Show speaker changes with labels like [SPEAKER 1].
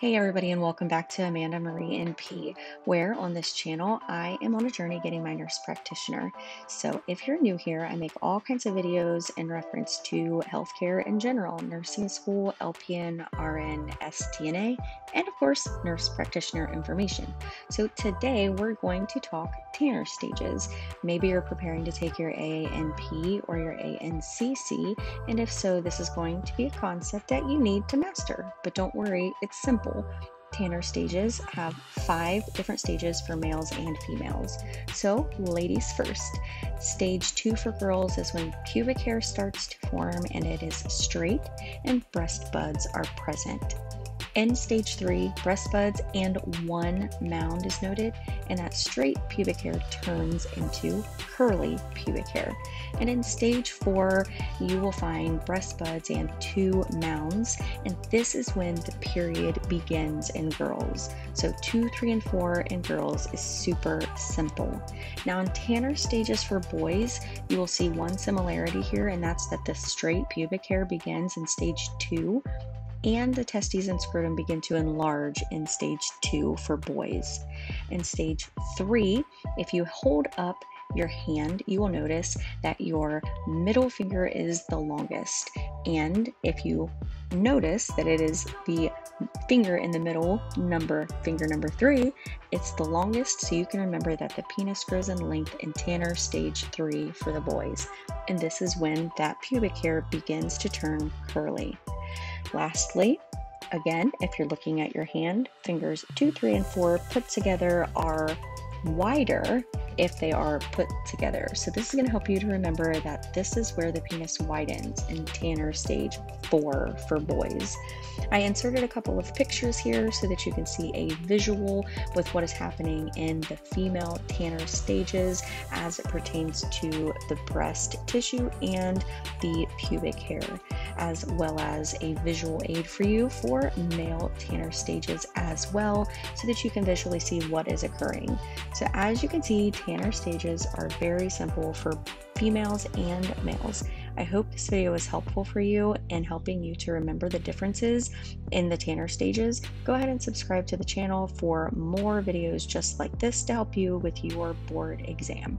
[SPEAKER 1] Hey, everybody, and welcome back to Amanda Marie NP, where on this channel I am on a journey getting my nurse practitioner. So, if you're new here, I make all kinds of videos in reference to healthcare in general nursing school, LPN, RN, STNA, and of course, nurse practitioner information. So, today we're going to talk Tanner stages. Maybe you're preparing to take your AANP or your ANCC, and if so, this is going to be a concept that you need to master. But don't worry, it's simple Tanner stages have five different stages for males and females. So, ladies first. Stage two for girls is when pubic hair starts to form and it is straight and breast buds are present. In stage three, breast buds and one mound is noted, and that straight pubic hair turns into curly pubic hair. And in stage four, you will find breast buds and two mounds, and this is when the period begins in girls. So, two, three, and four in girls is super simple. Now, in Tanner stages for boys, you will see one similarity here, and that's that the straight pubic hair begins in stage two and the testes and scrotum begin to enlarge in stage two for boys. In stage three, if you hold up your hand, you will notice that your middle finger is the longest. And if you notice that it is the finger in the middle, number finger number three, it's the longest, so you can remember that the penis grows in length in Tanner stage three for the boys. And this is when that pubic hair begins to turn curly. Lastly, again, if you're looking at your hand, fingers two, three, and four put together are wider if they are put together. So this is going to help you to remember that this is where the penis widens in Tanner stage four for boys. I inserted a couple of pictures here so that you can see a visual with what is happening in the female Tanner stages as it pertains to the breast tissue and the pubic hair, as well as a visual aid for you for male Tanner stages as well, so that you can visually see what is occurring. So as you can see, Tanner stages are very simple for females and males. I hope this video was helpful for you in helping you to remember the differences in the Tanner stages. Go ahead and subscribe to the channel for more videos just like this to help you with your board exam.